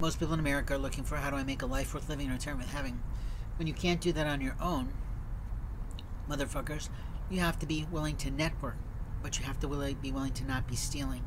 Most people in America are looking for how do I make a life worth living in retirement having. When you can't do that on your own, motherfuckers, you have to be willing to network, but you have to be willing to not be stealing.